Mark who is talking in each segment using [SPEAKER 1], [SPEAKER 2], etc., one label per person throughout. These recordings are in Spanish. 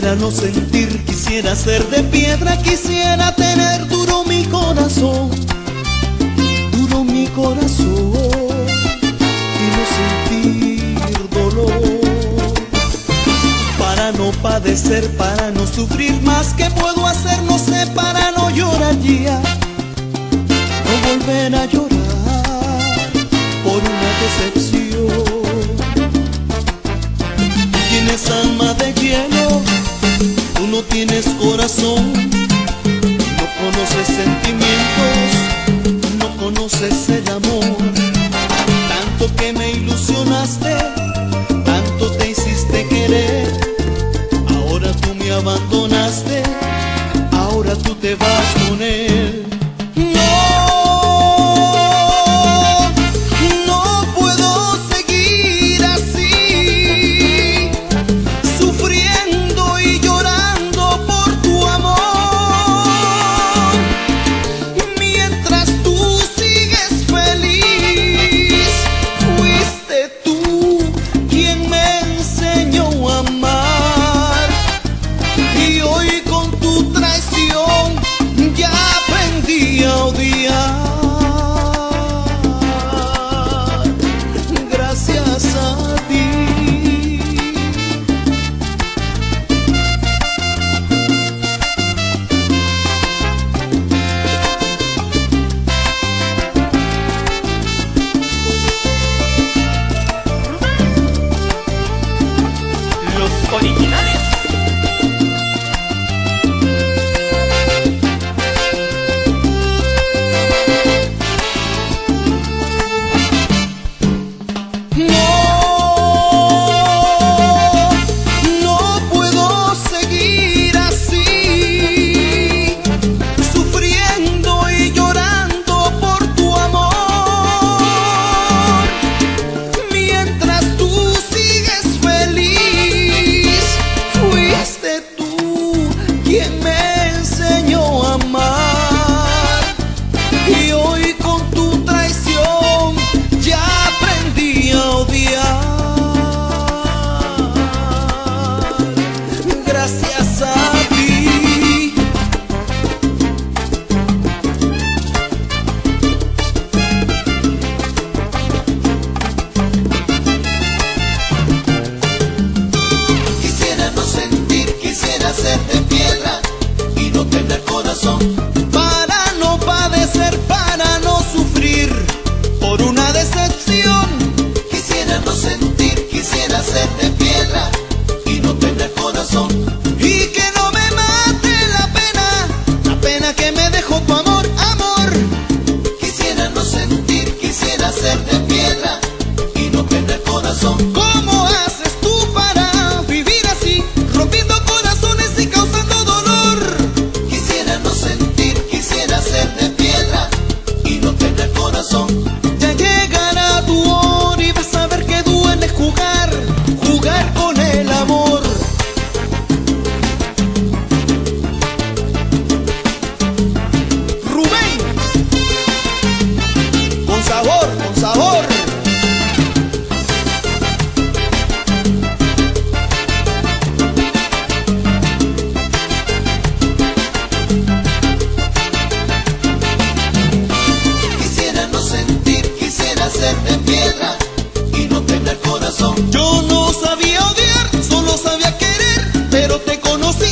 [SPEAKER 1] Quisiera no sentir, quisiera ser de piedra, quisiera tener duro mi corazón, duro mi corazón y no sentir dolor. Para no padecer, para no sufrir más, ¿qué puedo hacer? No sé, para no llorar ya, no volver a llorar por una decepción. no tienes corazón, no conoces sentimientos, no conoces el amor, tanto que me ilusionaste.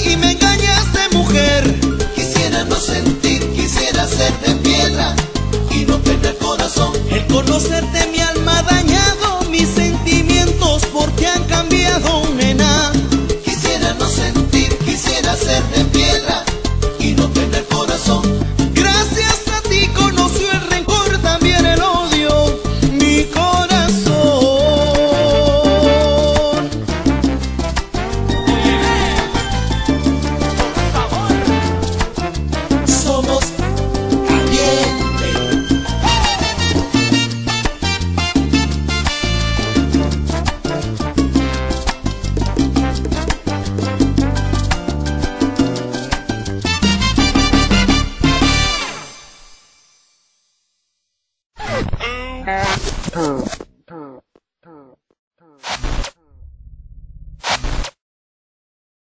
[SPEAKER 1] y me engañaste mujer. Quisiera no sentir, quisiera ser de piedra Y romperme el corazón. El conocerte
[SPEAKER 2] Oh.